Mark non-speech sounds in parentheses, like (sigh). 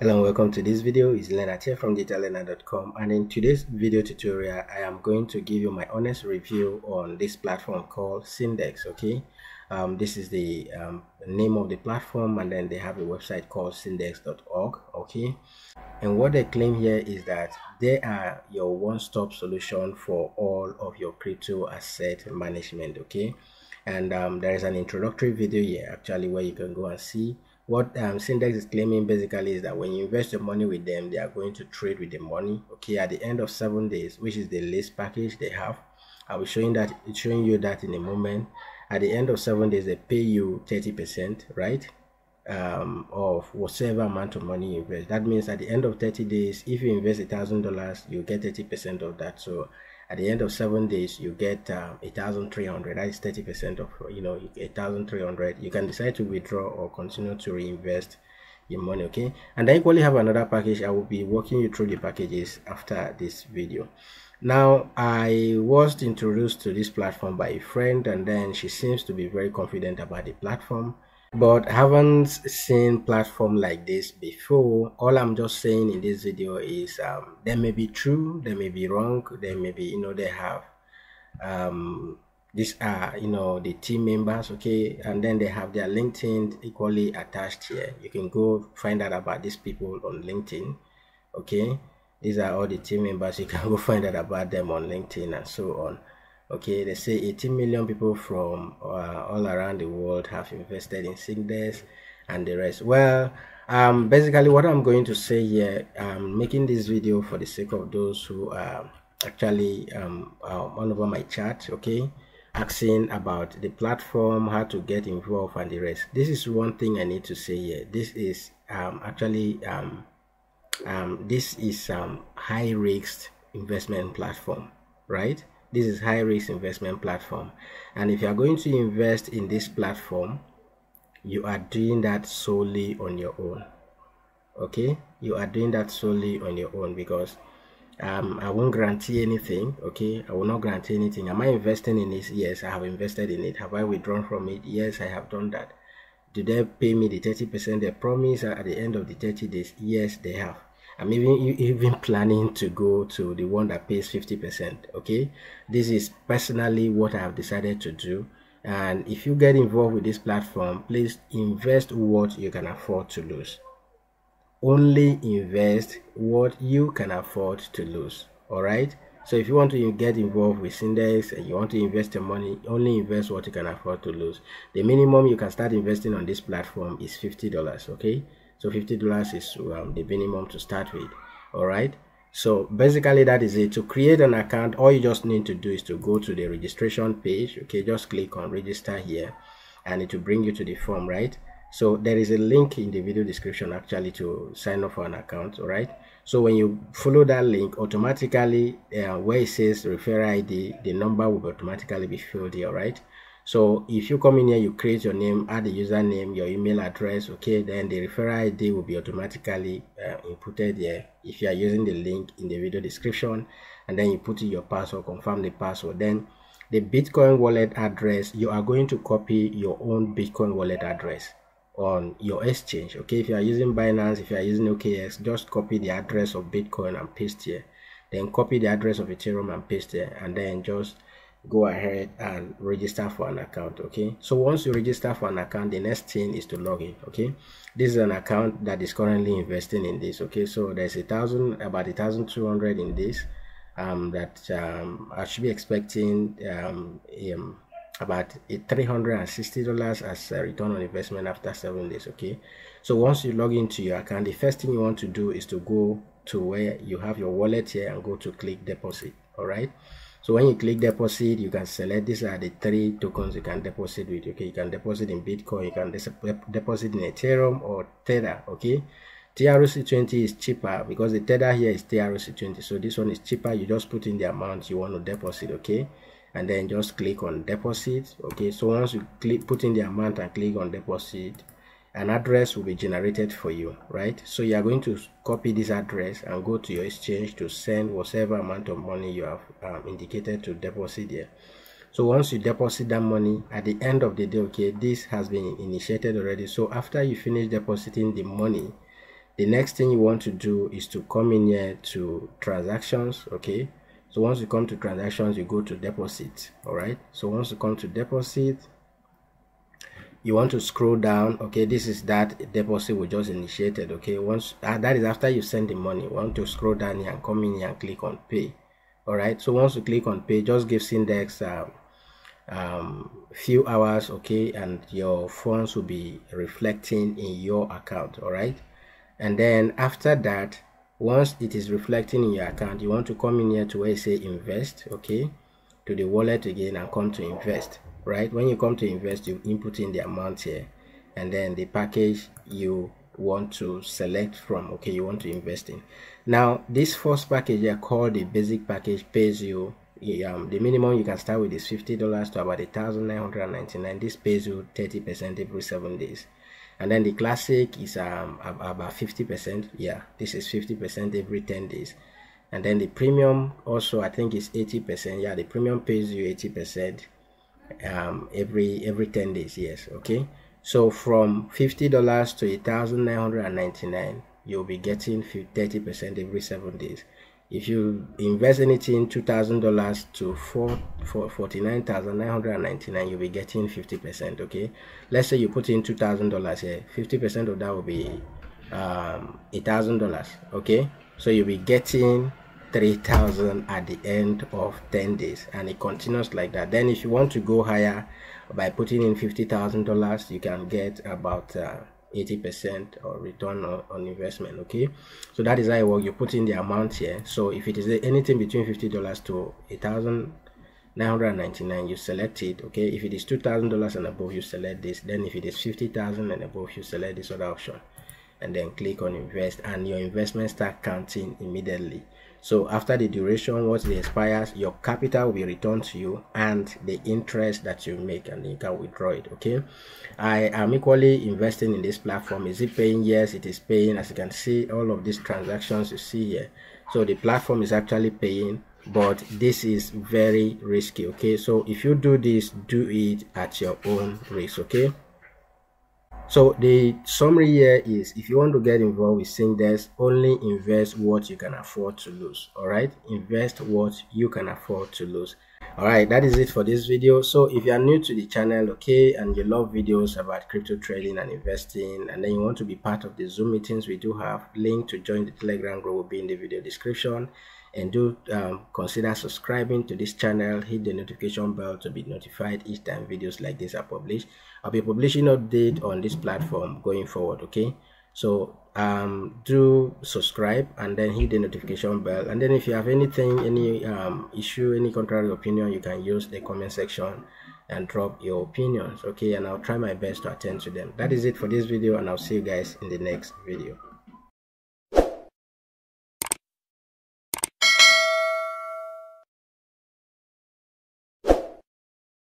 Hello and welcome to this video. It's Leonard here from DigitalLeonard.com and in today's video tutorial I am going to give you my honest review on this platform called Cindx okay? Um, this is the um, name of the platform and then they have a website called cindx.org okay? And what they claim here is that they are your one-stop solution for all of your crypto asset management okay? And um, there is an introductory video here actually where you can go and see what um, Cindx is claiming basically is that when you invest your money with them, they are going to trade with the money. Okay, at the end of seven days, which is the least package they have, I'll be showing that showing you that in a moment. At the end of seven days, they pay you 30%, right? Um, of whatever amount of money you invest. That means at the end of 30 days, if you invest a thousand dollars, you get 30% of that. So at the end of seven days you get um, three hundred. That is 30 percent of you know a thousand three hundred. You can decide to withdraw or continue to reinvest your money okay? And i equally have another package i will be walking you through the packages after this video. Now i was introduced to this platform by a friend and then she seems to be very confident about the platform but haven't seen platform like this before. All i'm just saying in this video is um, they may be true they may be wrong they may be you know they have um, these are you know the team members okay? And then they have their linkedin equally attached here. You can go find out about these people on linkedin okay? These are all the team members. You can go (laughs) find out about them on linkedin and so on okay they say 18 million people from uh, all around the world have invested in Cindx and the rest. Well um, basically what i'm going to say here i'm making this video for the sake of those who are actually um, uh, all over my chat okay? Asking about the platform how to get involved and the rest. This is one thing i need to say here. This is um, actually um, um, this is um, high risk investment platform right this is high risk investment platform. And if you are going to invest in this platform you are doing that solely on your own. Okay? You are doing that solely on your own because um, I won't guarantee anything okay? I will not guarantee anything. Am I investing in this? Yes I have invested in it. Have I withdrawn from it? Yes I have done that. Do they pay me the 30% they promise at the end of the 30 days? Yes they have I'm even even planning to go to the one that pays 50%. Okay, this is personally what I have decided to do. And if you get involved with this platform, please invest what you can afford to lose. Only invest what you can afford to lose. All right. So if you want to get involved with Cindx and you want to invest your money, only invest what you can afford to lose. The minimum you can start investing on this platform is $50. Okay so $50 is um, the minimum to start with all right so basically that is it. To create an account all you just need to do is to go to the registration page okay? Just click on register here and it will bring you to the form right? So there is a link in the video description actually to sign up for an account all right so when you follow that link automatically uh, where it says referral id the number will automatically be filled here all right so if you come in here you create your name add the username your email address okay then the referral id will be automatically uh, inputted here. If you are using the link in the video description and then you put in your password confirm the password then the bitcoin wallet address you are going to copy your own bitcoin wallet address on your exchange okay? If you are using binance if you are using okx just copy the address of bitcoin and paste here. Then copy the address of ethereum and paste here and then just go ahead and register for an account okay? So once you register for an account the next thing is to log in okay? This is an account that is currently investing in this okay? So there's a thousand about a thousand two hundred in this um that um i should be expecting um, um about three hundred and sixty dollars as a return on investment after seven days okay? So once you log into your account the first thing you want to do is to go to where you have your wallet here and go to click deposit all right so when you click deposit you can select these are the three tokens you can deposit with okay? You can deposit in bitcoin you can deposit in ethereum or tether okay? TRC20 is cheaper because the tether here is TRC20 so this one is cheaper. You just put in the amount you want to deposit okay? And then just click on deposit okay? So once you click put in the amount and click on deposit an address will be generated for you right? So you are going to copy this address and go to your exchange to send whatever amount of money you have um, indicated to deposit there. So once you deposit that money at the end of the day okay this has been initiated already. So after you finish depositing the money the next thing you want to do is to come in here to transactions okay? So once you come to transactions you go to deposit all right? So once you come to deposit you want to scroll down okay this is that deposit we just initiated okay once uh, that is after you send the money. You want to scroll down here and come in here and click on pay all right so once you click on pay just give Cindx uh, um, few hours okay and your funds will be reflecting in your account all right and then after that once it is reflecting in your account you want to come in here to where it say invest okay to the wallet again and come to invest right? When you come to invest you input in the amount here and then the package you want to select from okay you want to invest in. Now this first package here called the basic package pays you um, the minimum you can start with is $50 to about 1999 this pays you 30% every seven days. And then the classic is um about 50 percent yeah this is 50 percent every 10 days. And then the premium also i think is 80 percent yeah the premium pays you 80 percent um every every 10 days yes okay? So from 50 dollars to 1999 you'll be getting 30 percent every seven days. If you invest anything two thousand dollars to four for forty nine thousand nine hundred and ninety nine you'll be getting 50 percent okay? Let's say you put in two thousand dollars here 50 percent of that will be um a thousand dollars okay? So you'll be getting 3000 at the end of 10 days and it continues like that. Then if you want to go higher by putting in fifty thousand dollars you can get about uh, 80% or return on, on, investment okay? So that is how it works. You put in the amount here. So if it is anything between $50 to a thousand nine hundred ninety nine you select it okay? If it is two thousand dollars and above you select this. Then if it is fifty thousand and above you select this other option and then click on invest and your investment start counting immediately so after the duration once it expires your capital will be returned to you and the interest that you make and you can withdraw it okay? I am equally investing in this platform. Is it paying? Yes it is paying. As you can see all of these transactions you see here. So the platform is actually paying but this is very risky okay? So if you do this do it at your own risk okay so the summary here is if you want to get involved with Cindx, only invest what you can afford to lose. All right, invest what you can afford to lose. All right, that is it for this video. So if you are new to the channel, okay, and you love videos about crypto trading and investing, and then you want to be part of the Zoom meetings we do have, link to join the Telegram group will be in the video description and do um, consider subscribing to this channel hit the notification bell to be notified each time videos like this are published. I'll be publishing update on this platform going forward okay? So um, do subscribe and then hit the notification bell. And then if you have anything any um, issue any contrary opinion you can use the comment section and drop your opinions okay? And i'll try my best to attend to them. That is it for this video and i'll see you guys in the next video